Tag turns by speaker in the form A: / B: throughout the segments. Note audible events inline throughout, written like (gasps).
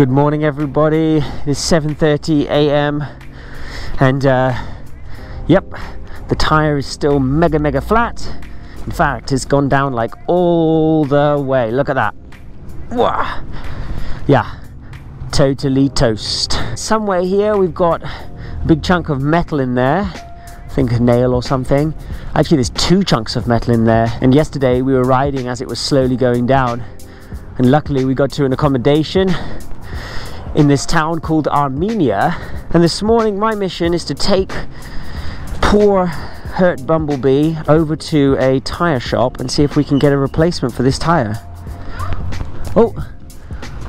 A: Good morning, everybody. It's 7:30 a.m. and uh, yep, the tire is still mega mega flat. In fact, it's gone down like all the way. Look at that. Wah. Yeah, totally toast. Somewhere here we've got a big chunk of metal in there. I think a nail or something. Actually, there's two chunks of metal in there. And yesterday we were riding as it was slowly going down. And luckily we got to an accommodation in this town called Armenia. And this morning my mission is to take poor hurt Bumblebee over to a tire shop and see if we can get a replacement for this tire. Oh,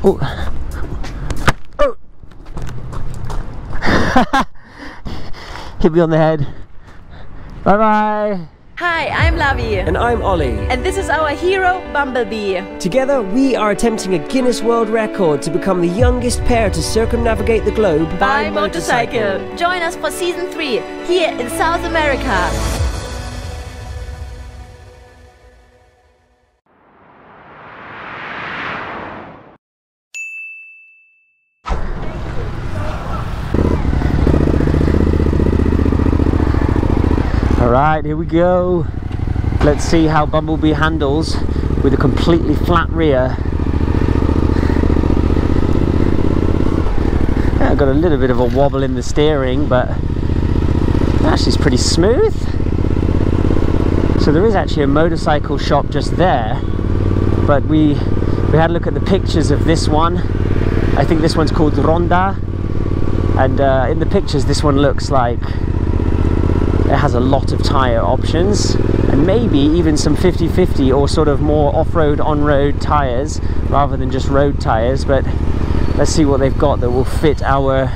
A: oh, oh. (laughs) Hit me on the head. Bye bye.
B: Hi, I'm Lavi.
A: And I'm Ollie.
B: And this is our hero, Bumblebee.
A: Together, we are attempting a Guinness World Record to become the youngest pair to circumnavigate the globe
B: By motorcycle. Join us for season 3 here in South America.
A: Right, here we go. Let's see how Bumblebee handles with a completely flat rear. Yeah, got a little bit of a wobble in the steering, but actually it's pretty smooth. So there is actually a motorcycle shop just there, but we we had a look at the pictures of this one. I think this one's called Ronda, and uh, in the pictures this one looks like it has a lot of tyre options. And maybe even some 50-50 or sort of more off-road on-road tyres rather than just road tyres but let's see what they've got that will fit our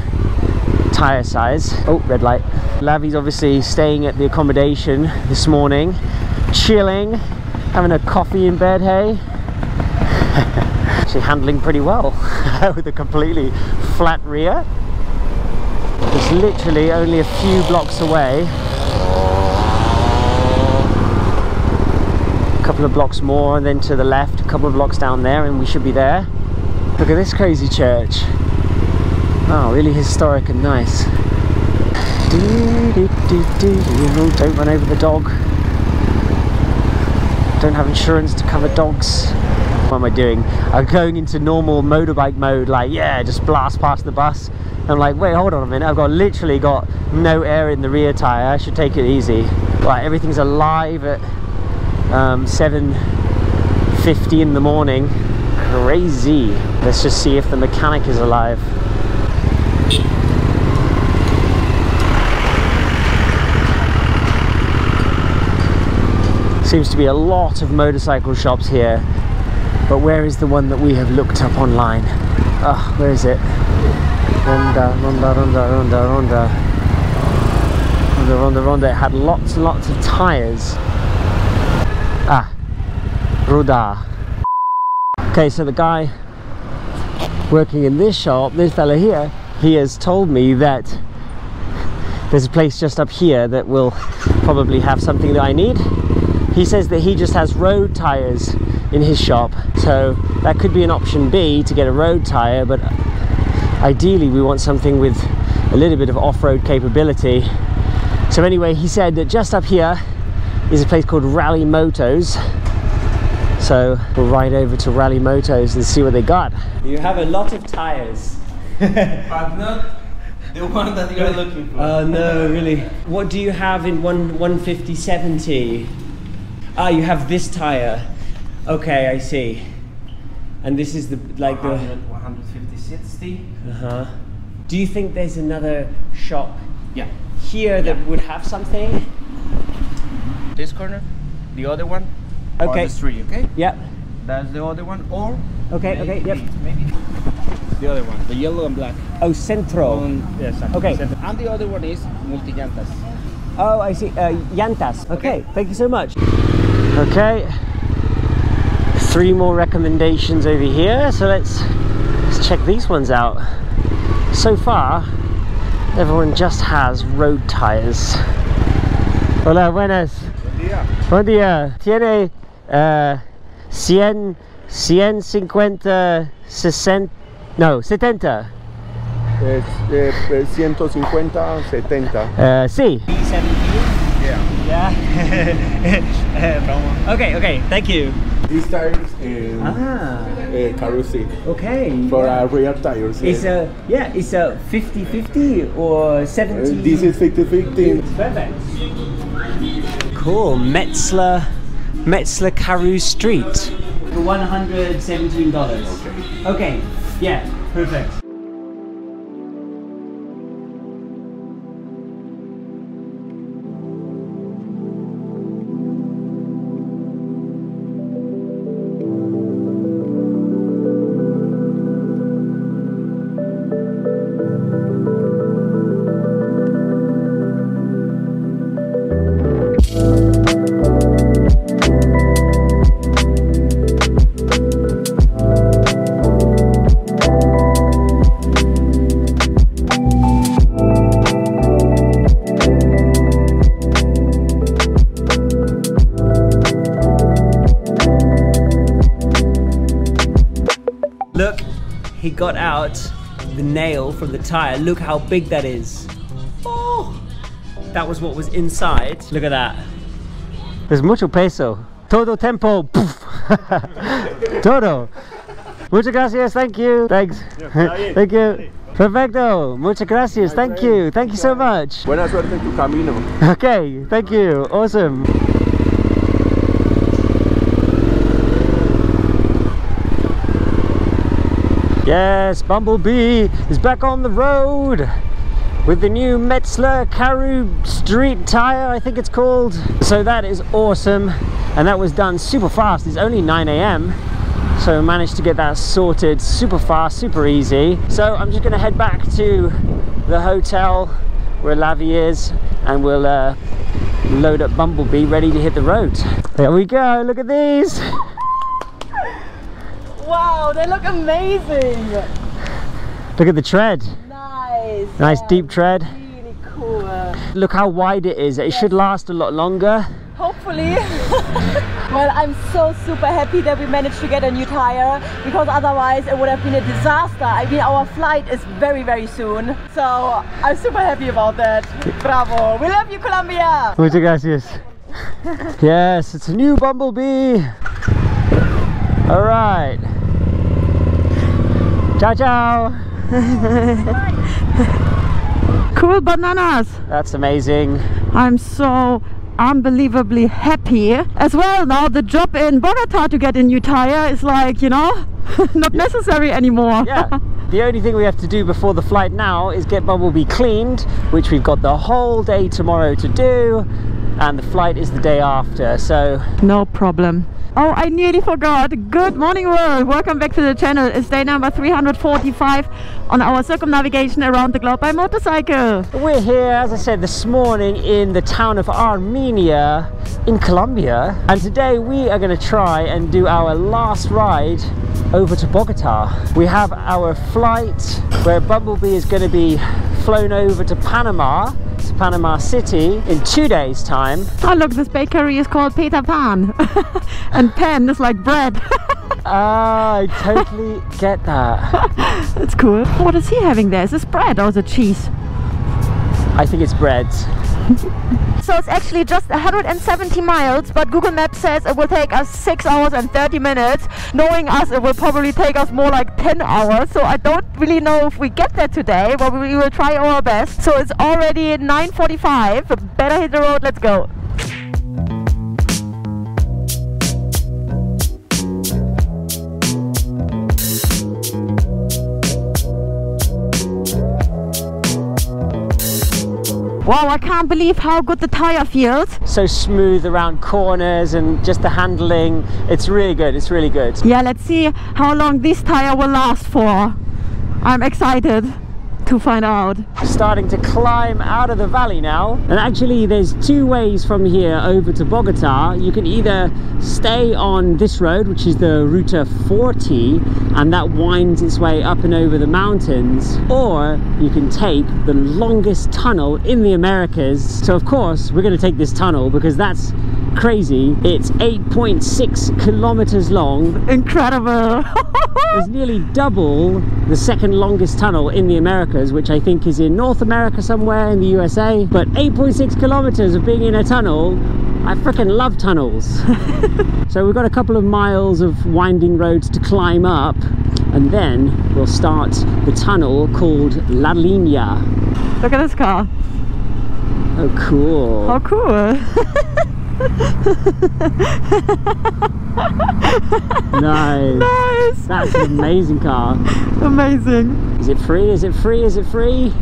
A: tyre size. Oh red light. Lavi's obviously staying at the accommodation this morning chilling having a coffee in bed hey? (laughs) Actually handling pretty well (laughs) with a completely flat rear. It's literally only a few blocks away couple of blocks more and then to the left a couple of blocks down there and we should be there. Look at this crazy church. Oh really historic and nice. Don't run over the dog. Don't have insurance to cover dogs. What am I doing? I'm going into normal motorbike mode like yeah just blast past the bus I'm like wait hold on a minute. I've got literally got no air in the rear tire. I should take it easy. Right everything's alive at um, 7.50 in the morning. Crazy. Let's just see if the mechanic is alive. Seems to be a lot of motorcycle shops here but where is the one that we have looked up online? Ah oh, where is it Ronda, Ronda, Ronda, Ronda, Ronda Ronda, Ronda, Ronda it had lots and lots of tires Ah, Ruda. Okay, so the guy working in this shop, this fella here, he has told me that there's a place just up here that will probably have something that I need. He says that he just has road tires in his shop, so that could be an option B to get a road tire, but ideally we want something with a little bit of off-road capability. So anyway, he said that just up here is a place called Rally Motos. So we'll ride over to Rally Motos and see what they got. You have a lot of tires. (laughs)
C: but not the one that you are looking for.
A: Oh no, really. What do you have in one 150 70? Ah, you have this tire. Okay, I see. And this is the like
C: the 150 60.
A: Uh-huh. Do you think there's another shop
C: Yeah.
A: here that
C: Yeah.
A: would have something?
C: This corner, the other one.
A: Okay.
C: On the street, okay?
A: Yeah.
C: That's the other one, or
A: Okay, okay,
C: maybe,
A: yep.
C: maybe the other one, the yellow and black.
A: Oh, Centro.
C: On, yes,
A: Okay.
C: And the other one is multi-llantas.
A: Oh, I see. Uh, Yantas. Okay, thank you so much. Okay, three more recommendations over here. So let's check these ones out. So far, everyone just has road tires. Hola, buenas. Buen día. Tiene uh, 100, 150, 60 No, 70.
D: Es, eh, eh, 150, 70.
A: Uh, sí.
D: Yeah.
A: Yeah. (laughs) okay, okay, thank you.
D: These tires and
A: Ah,
D: uh, Carusi
A: okay.
D: for uh, rear tires.
A: It's
D: yeah.
A: a yeah, it's a 50-50 or
D: Uh,
A: 70.
D: this is 50-50.
A: perfect. Cool, Metzeler, Metzeler Karoo Street. For one hundred seventeen dollars.
D: Okay.
A: Okay, yeah, perfect. Nail from the tire. Look how big that is. Oh, that was what was inside. Look at that. There's mucho peso. Todo tempo. Poof. (laughs) Todo. Muchas gracias. Thank you. Thanks. Thank you. Perfecto. Muchas gracias. Thank you. Thank you so much.
D: Buena suerte en tu camino. (laughs)
A: Okay. Thank you. Awesome. Yes, Bumblebee is back on the road with the new Metzeler Karoo Street tire, I think it's called. So that is awesome, and that was done super fast. It's only 9 a.m. So managed to get that sorted super fast, super easy. So I'm just gonna head back to the hotel where Lavi is and we'll uh, load up Bumblebee ready to hit the road. There we go, look at these.
B: Wow, they look amazing.
A: Look at the tread.
B: Nice.
A: Nice
B: Yeah,
A: deep tread.
B: Really cool.
A: Look how wide it is. It should last a lot longer.
B: Hopefully. (laughs) well, I'm so super happy that we managed to get a new tire because otherwise it would have been a disaster. I mean, our flight is very, very soon. So I'm super happy about that. Bravo. We love you, Colombia.
A: Muchas gracias. (laughs) yes, it's a new Bumblebee. All right. Ciao, ciao. (laughs)
E: Cool bananas.
A: That's amazing.
E: I'm so unbelievably happy. As well, now the job in Bogota to get a new tire is like, you know, (laughs) not necessary anymore.
A: Yeah. The only thing we have to do before the flight now is get Bumblebee cleaned, which we've got the whole day tomorrow to do, and the flight is the day after. So
E: No problem. Oh, I nearly forgot. Good morning, world. Welcome back to the channel. It's day number 345 on our circumnavigation around the globe by motorcycle.
A: We're here, as I said this morning, in the town of Armenia in Colombia, and today we are going to try and do our last ride over to Bogota. We have our flight where Bumblebee is going to be flown over to Panama, to Panama City, in two days' time.
E: Oh, look, this bakery is called Peter Pan. (laughs) and pan is like bread. (laughs)
A: Ah, I totally get that. (laughs)
E: That's cool. What is he having there? Is this bread or is it cheese?
A: I think it's bread.
B: So it's actually just 170 miles, but Google Maps says it will take us 6 hours and 30 minutes.
E: Knowing us, it will probably take us more like 10 hours. So I don't really know if we get there today, but we will try our best. So it's already 9.45. Better hit the road. Let's go. Wow, I can't believe how good the tire feels.
A: So smooth around corners and just the handling. It's really good. It's really good.
E: Yeah, let's see how long this tire will last for. I'm excited to find out.
A: starting to climb out of the valley now. And actually there's two ways from here over to Bogota. You can either stay on this road which is the Ruta 40 and that winds its way up and over the mountains. Or you can take the longest tunnel in the Americas. So of course we're going to take this tunnel because that's crazy. It's 8.6 kilometers long.
E: Incredible. (laughs)
A: It's nearly double the second longest tunnel in the Americas, which I think is in North America somewhere in the USA. But 8.6 kilometers of being in a tunnel, I freaking love tunnels. (laughs) so we've got a couple of miles of winding roads to climb up, and then we'll start the tunnel called La Linea.
E: Look at this car.
A: Oh, cool.
E: How cool. (laughs)
A: Nice.
E: nice.
A: That's an amazing car.
E: Amazing.
A: Is it free? Is it free? Is it free?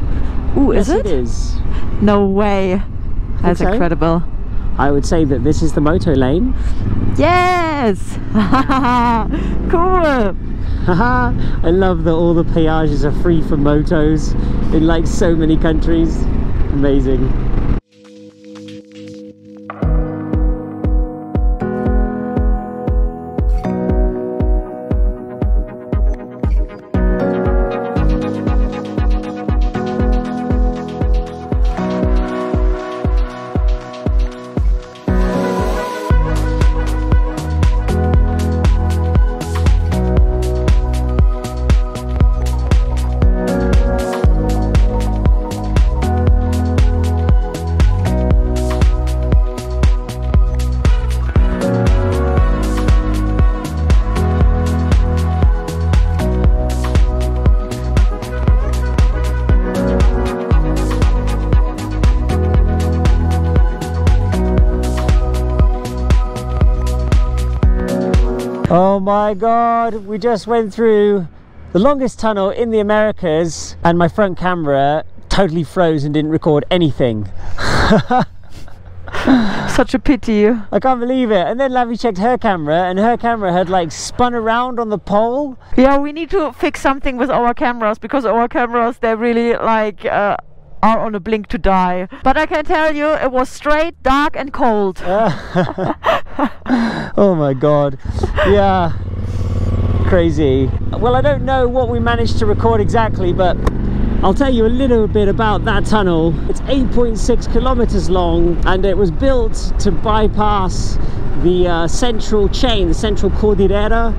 E: Ooh,
A: yes,
E: is it?
A: it is.
E: No way. That's
A: so.
E: incredible.
A: I would say that this is the moto lane.
E: Yes. (laughs) cool.
A: Haha, I love that all the peages are free for motos in like so many countries. Amazing. My god, we just went through the longest tunnel in the Americas and my front camera totally froze and didn't record anything. (laughs)
E: Such a pity.
A: I can't believe it. And then Lavi checked her camera and her camera had like spun around on the pole.
E: Yeah, we need to fix something with our cameras because our cameras they're really like uh, are on a blink to die. But I can tell you, it was straight, dark, and cold. (laughs)
A: oh my god. Yeah. Crazy. Well, I don't know what we managed to record exactly, but I'll tell you a little bit about that tunnel. It's 8.6 kilometers long and it was built to bypass the uh, central chain, the central cordillera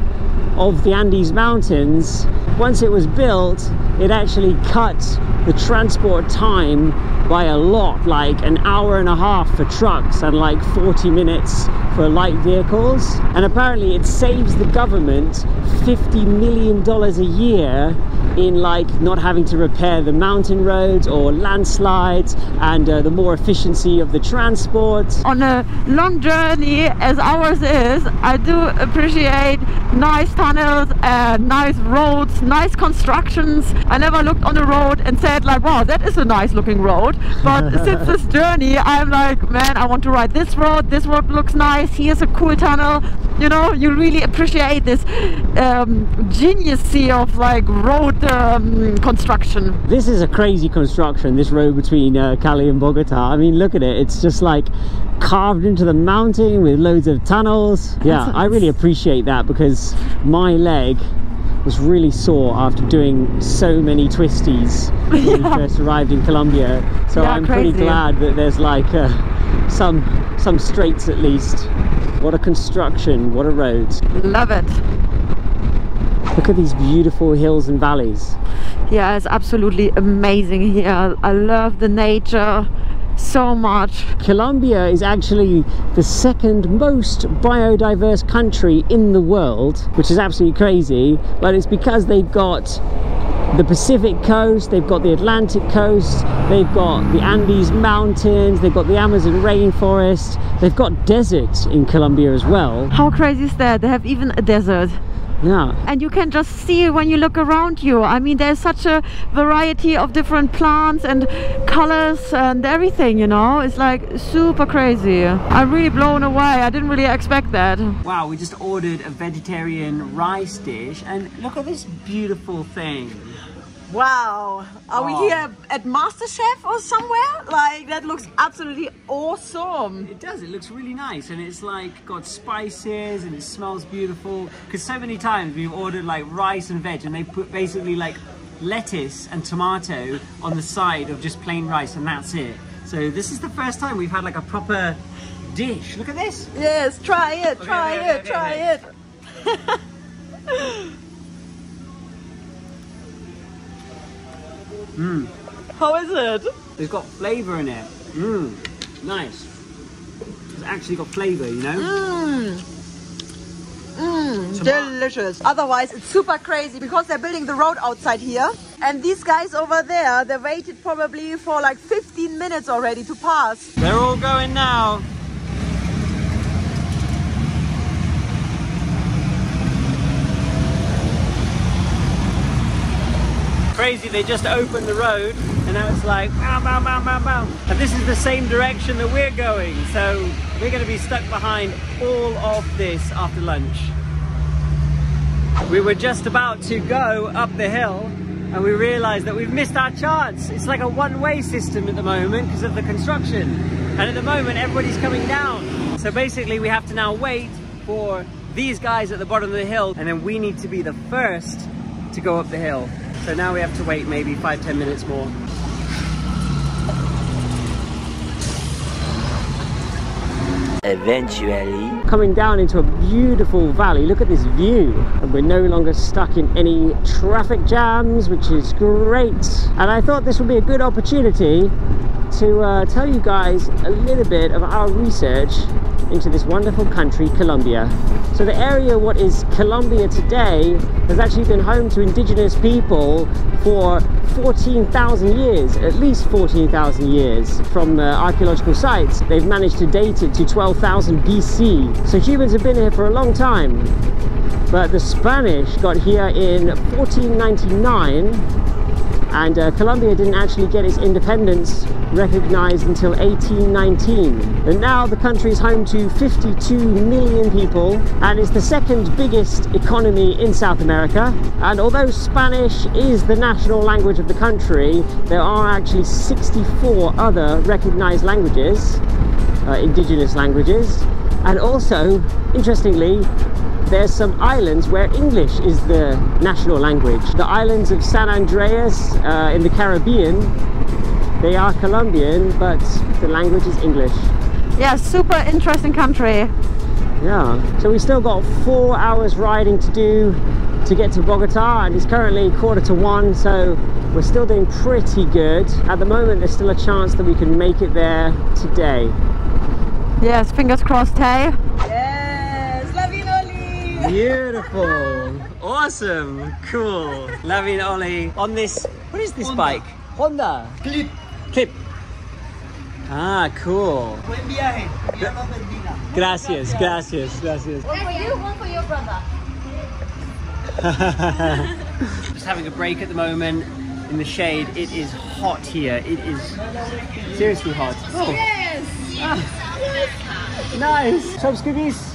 A: of the Andes Mountains. Once it was built, it actually cuts the transport time by a lot, like an hour and a half for trucks and like 40 minutes for light vehicles. And apparently it saves the government 50 million dollars a year in like not having to repair the mountain roads or landslides and uh, the more efficiency of the transport.
E: On a long journey as ours is, I do appreciate nice tunnels and nice roads, nice constructions. I never looked on a road and said like, wow, that is a nice looking road. But (laughs) since this journey, I'm like, man, I want to ride this road. This road looks nice. Here's a cool tunnel. You know, you really appreciate this um, geniusy of like road um, construction.
A: This is a crazy construction, this road between uh, Cali and Bogota. I mean, look at it. It's just like carved into the mountain with loads of tunnels. Yeah, I really appreciate that because my leg was really sore after doing so many twisties when we (laughs) first arrived in Colombia. So
E: Yeah,
A: I'm pretty glad that there's like uh, some some straights at least. What a construction, what a road.
E: Love it.
A: Look at these beautiful hills and valleys.
E: Yeah, it's absolutely amazing here. I love the nature so much.
A: Colombia is actually the second most biodiverse country in the world, which is absolutely crazy, but it's because they've got the Pacific coast, they've got the Atlantic coast, they've got the Andes mountains, they've got the Amazon rainforest, they've got desert in Colombia as well.
E: How crazy is that? They have even a desert.
A: Yeah,
E: and you can just see when you look around you. I mean there's such a variety of different plants and colors and everything you know? It's like super crazy. I'm really blown away. I didn't really expect that.
A: Wow, we just ordered a vegetarian rice dish and look at this beautiful thing.
B: Wow. Are we
A: Oh.
B: here at MasterChef or somewhere? Like, that looks absolutely awesome.
A: It does, it looks really nice and it's like got spices and it smells beautiful. Because so many times we've ordered like rice and veg and they put basically like lettuce and tomato on the side of just plain rice and that's it. So this is the first time we've had like a proper dish. Look at this.
B: Yes, try it, try
A: okay,
B: it,
A: okay,
B: try it. (laughs)
A: Mm.
B: How is it?
A: It's got flavour in it. Mmm. Nice. It's actually got flavour, you know?
B: Mmm. Mmm, delicious. Otherwise, it's super crazy because they're building the road outside here. And these guys over there, they waited probably for like 15 minutes already to pass.
A: They're all going now. Crazy, they just opened the road and now it's like bow, bow, bow, bow, bow. And this is the same direction that we're going. So we're going to be stuck behind all of this after lunch. We were just about to go up the hill and we realized that we've missed our chance. It's like a one-way system at the moment because of the construction. And at the moment, everybody's coming down. So basically we have to now wait for these guys at the bottom of the hill and then we need to be the first to go up the hill. So now we have to wait maybe five, ten minutes more.
F: Eventually.
A: Coming down into a beautiful valley. Look at this view. And we're no longer stuck in any traffic jams, which is great. And I thought this would be a good opportunity to uh, tell you guys a little bit of our research into this wonderful country, Colombia. So the area, what is Colombia today, has actually been home to indigenous people for 14,000 years, at least 14,000 years. From uh, archaeological sites, they've managed to date it to 12,000 BC. So humans have been here for a long time. But the Spanish got here in 1499 and uh, Colombia didn't actually get its independence recognized until 1819. And now the country is home to 52 million people and is the second biggest economy in South America. And although Spanish is the national language of the country, there are actually 64 other recognized languages, uh, indigenous languages. And also, interestingly, there's some islands where English is the national language. The islands of San Andreas uh, in the Caribbean, they are Colombian, but the language is English.
E: Yeah, super interesting country.
A: Yeah, so we still got four hours riding to do to get to Bogota and it's currently quarter to one so we're still doing pretty good. At the moment there's still a chance that we can make it there today.
E: Yes, fingers crossed, hey?
B: Yes, Lavinoli!
A: Beautiful, awesome, cool. Loving Oli on this, what is this bike? Honda.
C: Clip.
A: Clip. Ah, cool.
C: Buen viaje. Dios los bendiga.
A: Gracias, gracias, gracias.
B: One for you, one for your brother. (laughs)
A: Just having a break at the moment in the shade. It is hot here. It is seriously hot. Oh.
B: Yes!
A: Nice. Chops cookies.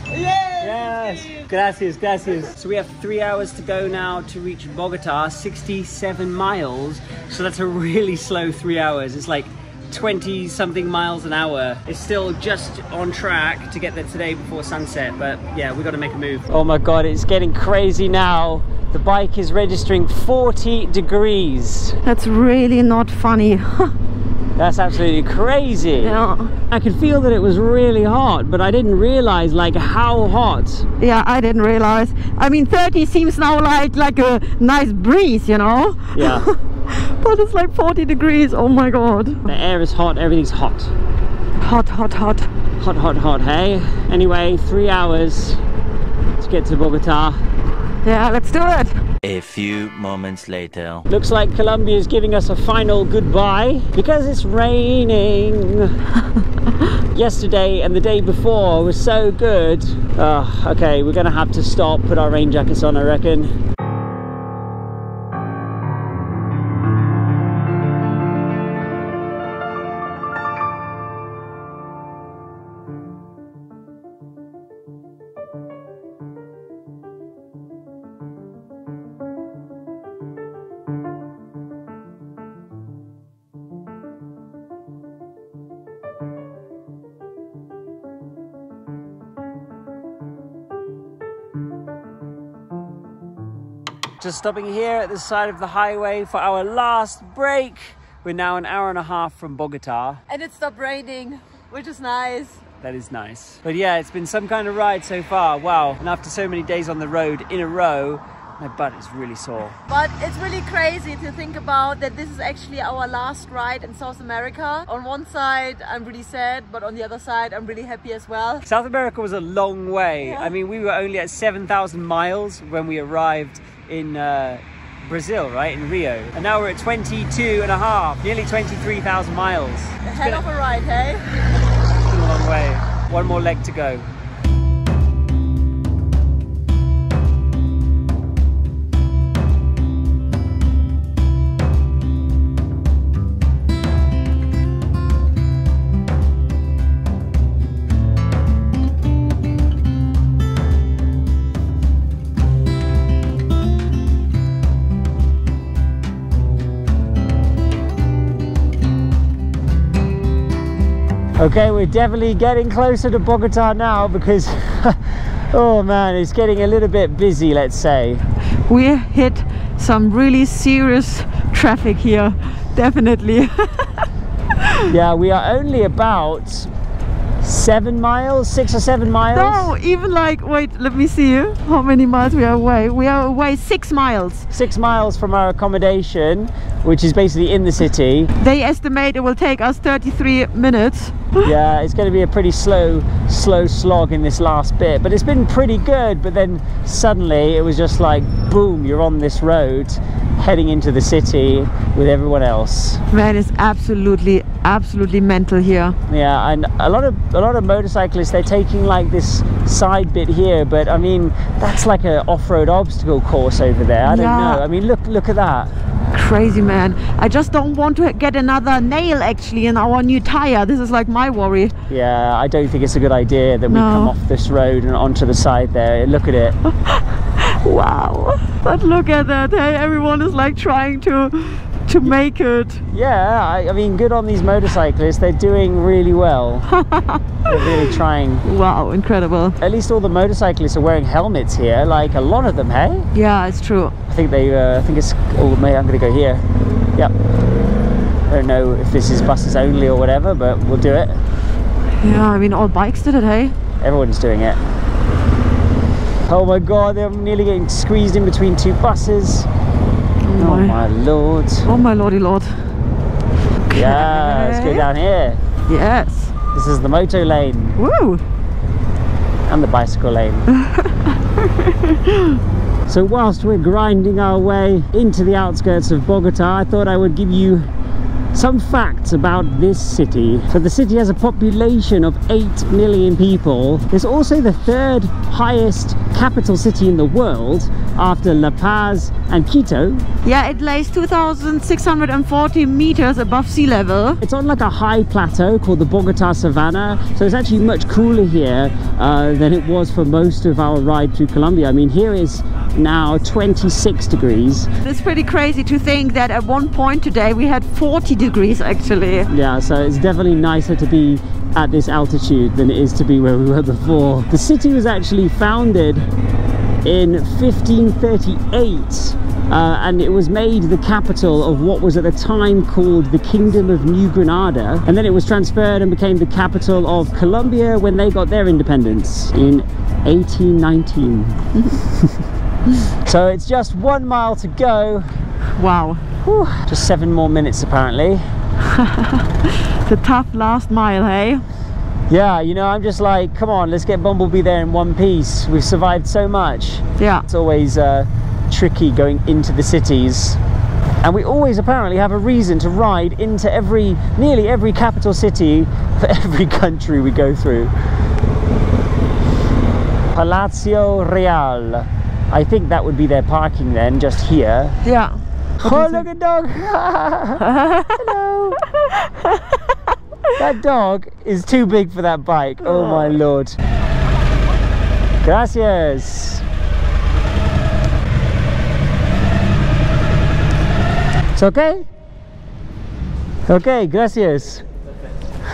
A: Yes. Gracias, gracias. So we have three hours to go now to reach Bogota, 67 miles. So that's a really slow three hours. It's like 20 something miles an hour. It's still just on track to get there today before sunset, but yeah, we got to make a move. Oh my god, it's getting crazy now. The bike is registering 40 degrees.
E: That's really not funny. (laughs)
A: That's absolutely crazy.
E: yeah.
A: I could feel that it was really hot, but I didn't realize like how hot.
E: yeah, I didn't realize. I mean, 30 seems now like like a nice breeze, you know?
A: Yeah. (laughs)
E: but it's like 40 degrees. Oh my god.
A: The air is hot, everything's hot.
E: Hot, hot, hot.
A: Hot, hot, hot, hey? Anyway, three hours to get to Bogota.
E: Yeah, let's do it.
F: A few moments later.
A: Looks like Colombia is giving us a final goodbye because it's raining. (laughs) Yesterday and the day before was so good. Oh, okay, we're gonna have to stop, put our rain jackets on, I reckon. Just stopping here at the side of the highway for our last break. We're now an hour and a half from Bogota.
B: And it stopped raining, which is nice.
A: That is nice. But yeah, it's been some kind of ride so far. Wow. And after so many days on the road in a row, my butt is really sore.
B: But it's really crazy to think about that this is actually our last ride in South America. On one side, I'm really sad, but on the other side, I'm really happy as well.
A: South America was a long way.
B: Yeah.
A: I mean, we were only at 7,000 miles when we arrived in uh, Brazil, right, in Rio. And now we're at 22 and a half, nearly 23,000 miles.
B: A hell of a ride, hey?
A: It's been a long way. One more leg to go. Okay, we're definitely getting closer to Bogota now because, (laughs) oh man, it's getting a little bit busy, let's say.
E: We hit some really serious traffic here, definitely. (laughs)
A: Yeah, we are only about seven miles, six or seven miles.
E: no, even like, wait, let me see you. how many miles we are away. We are away six miles.
A: Six miles from our accommodation, which is basically in the city.
E: They estimate it will take us 33 minutes. (gasps)
A: yeah, it's going to be a pretty slow, slow slog in this last bit, but it's been pretty good. But then suddenly it was just like, boom, you're on this road heading into the city with everyone else.
E: Man, it's absolutely, absolutely mental here.
A: Yeah, and a lot of a lot of motorcyclists they're taking like this side bit here, but I mean that's like an off-road obstacle course over there. I don't know. I mean look look at that.
E: Crazy, man. I just don't want to get another nail actually in our new tire. This is like my worry.
A: Yeah, I don't think it's a good idea that we
E: No.
A: come off this road and onto the side there. Look at it. (laughs)
E: Wow. But look at that. Hey, everyone is like trying to to make it.
A: Yeah, I, I mean good on these motorcyclists. They're doing really well. (laughs) they're really trying.
E: Wow, incredible.
A: At least all the motorcyclists are wearing helmets here. Like a lot of them, hey?
E: Yeah, it's true.
A: I think they. Uh, I think it's. Oh, mate, I'm going to go here. Yep. I don't know if this is buses only or whatever, but we'll do it.
E: Yeah, I mean all bikes did it, hey?
A: Everyone's doing it. Oh my god, they're nearly getting squeezed in between two buses.
E: Oh
A: Oh
E: my,
A: lord.
E: oh my lordy lord.
A: Yeah, let's go down here.
E: Yes.
A: This is the moto lane
E: Woo!
A: and the bicycle lane. (laughs) so whilst we're grinding our way into the outskirts of Bogota, I thought I would give you some facts about this city. So the city has a population of 8 million people. It's also the third highest capital city in the world after La Paz and Quito.
E: Yeah, it lays 2,640 meters above sea level.
A: It's on like a high plateau called the Bogota Savannah, so it's actually much cooler here uh, than it was for most of our ride through Colombia. I mean, here is now 26 degrees.
E: It's pretty crazy to think that at one point today we had 40 degrees actually.
A: Yeah, so it's definitely nicer to be at this altitude than it is to be where we were before. The city was actually founded in 1538 uh, and it was made the capital of what was at the time called the Kingdom of New Granada and then it was transferred and became the capital of Colombia when they got their independence in 1819. (laughs) so it's just one mile to go,
E: Wow.
A: Whew, just seven more minutes apparently. (laughs)
E: The tough last mile, hey?
A: Yeah, you know, I'm just like, come on, let's get Bumblebee there in one piece. We've survived so much.
E: Yeah.
A: It's always uh, tricky going into the cities. And we always apparently have a reason to ride into every, nearly every capital city for (laughs) every country we go through. Palacio Real. I think that would be their parking then, just here.
E: Yeah.
A: Oh, look at dog! (laughs) Hello! (laughs) that dog is too big for that bike. Oh my oh. lord. Gracias. It's okay? Okay, gracias. (laughs)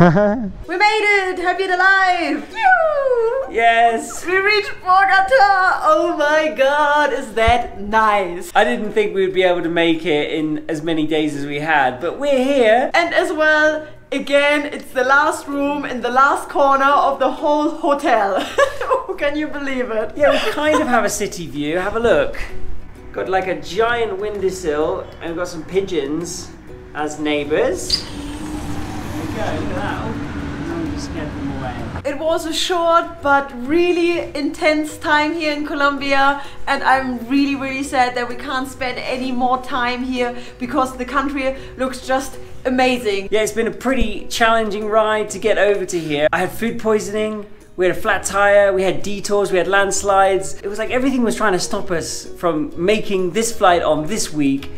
B: We made it! Happy and alive! Phew!
A: yes!
B: We reached Bogota! Oh my god, is that nice!
A: I didn't think we would be able to make it in as many days as we had, but we're here.
B: And as well,
E: again, it's the last room in the last corner of the whole hotel. (laughs) Can you believe it?
A: Yeah, we kind of have a city view. Have a look. Got like a giant windowsill, and we've got some pigeons as neighbours.
E: It was a short but really intense time here in Colombia, and I'm really, really sad that we can't spend any more time here because the country looks just amazing.
A: Yeah, it's been a pretty challenging ride to get over to here. I had food poisoning. We had a flat tire, we had detours, we had landslides. It was like everything was trying to stop us from making this flight on this week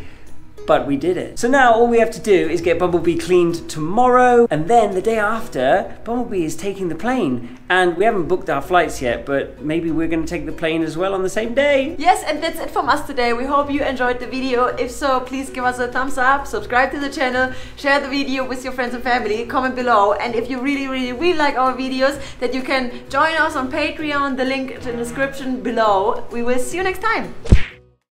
A: but we did it. So now all we have to do is get Bumblebee cleaned tomorrow, and then the day after, Bumblebee is taking the plane. And we haven't booked our flights yet, but maybe we're gonna take the plane as well on the same day.
E: Yes, and that's it from us today. We hope you enjoyed the video. If so, please give us a thumbs up, subscribe to the channel, share the video with your friends and family, comment below. And if you really, really, really like our videos, that you can join us on Patreon, the link in the description below. We will see you next time.